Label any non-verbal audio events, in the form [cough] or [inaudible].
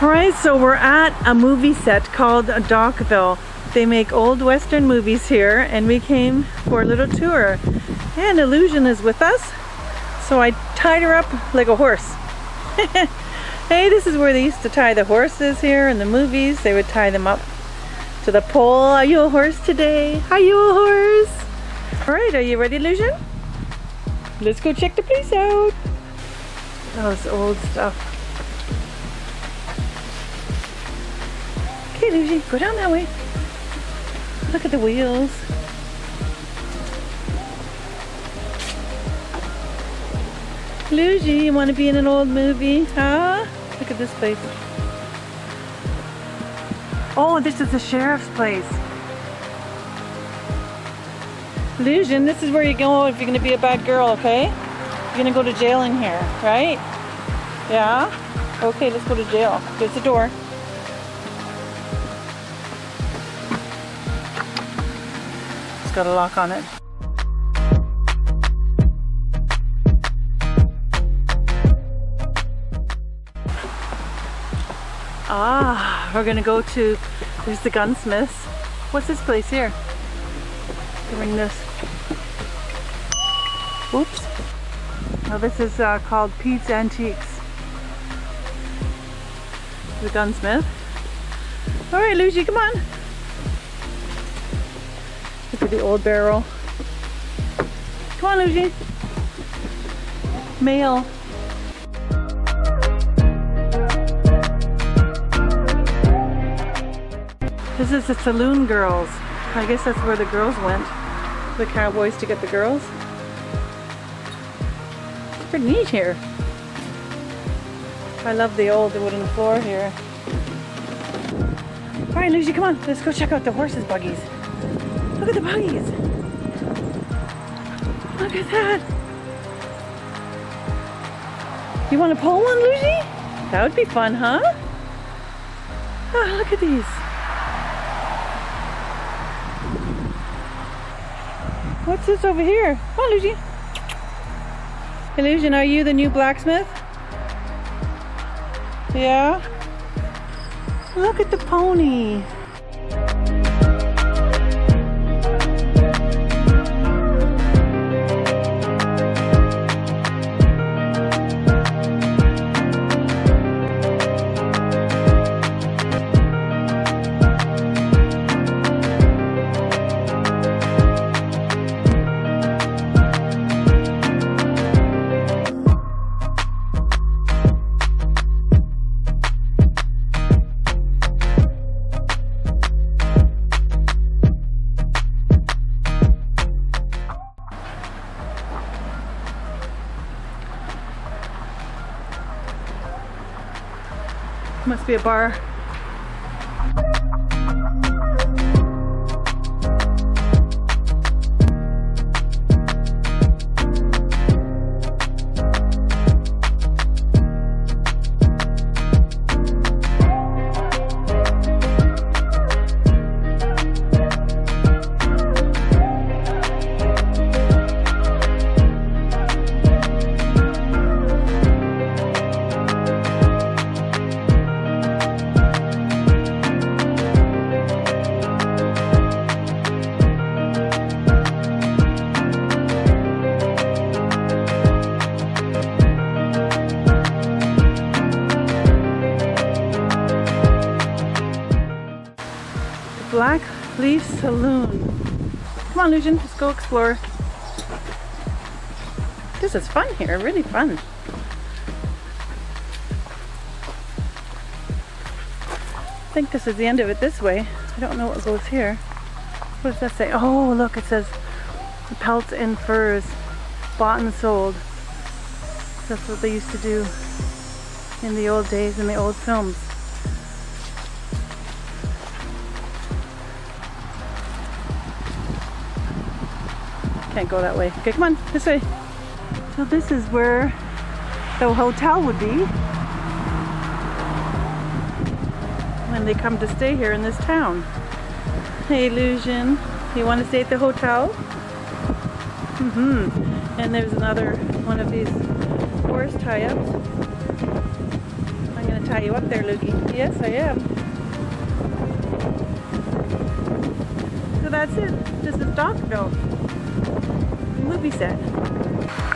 guys, so we're at a movie set called Dockville. They make old western movies here and we came for a little tour. And Illusion is with us. So I tied her up like a horse. [laughs] hey, this is where they used to tie the horses here in the movies. They would tie them up to the pole. Are you a horse today? Are you a horse? All right, are you ready, Illusion? Let's go check the place out. Those old stuff. Okay, Lucy, go down that way. Look at the wheels. Lucy, you want to be in an old movie? Huh? Look at this place. Oh, this is the sheriff's place. Illusion, this is where you go if you're going to be a bad girl, okay? You're going to go to jail in here, right? Yeah? Okay, let's go to jail. There's the door. It's got a lock on it. Ah, we're gonna go to, there's the gunsmiths. What's this place here? Ring this. Oops. Now this is uh, called Pete's Antiques. The gunsmith. All right, Lucy, come on. At the old barrel. Come on, Lucy. Mail. This is the Saloon Girls. I guess that's where the girls went. The cowboys to get the girls. It's pretty neat here. I love the old wooden floor here. Alright Lucy, come on. Let's go check out the horses' buggies. Look at the buggies. Look at that. You want to pull one, Lucy? That would be fun, huh? Oh, look at these. What's this over here? Come on, Lucy. Illusion, are you the new blacksmith? Yeah? Look at the pony. Must be a bar. Black Leaf Saloon. Come on, Lucian, let's go explore. This is fun here, really fun. I think this is the end of it this way. I don't know what goes here. What does that say? Oh, look, it says pelts and furs, bought and sold. That's what they used to do in the old days, in the old films. Can't go that way. Okay, come on, this way. So this is where the hotel would be when they come to stay here in this town. Hey, Illusion, you want to stay at the hotel? Mm-hmm. And there's another one of these horse tie-ups. I'm going to tie you up there, Lukey. Yes, I am. So that's it. This is Dockville movie set.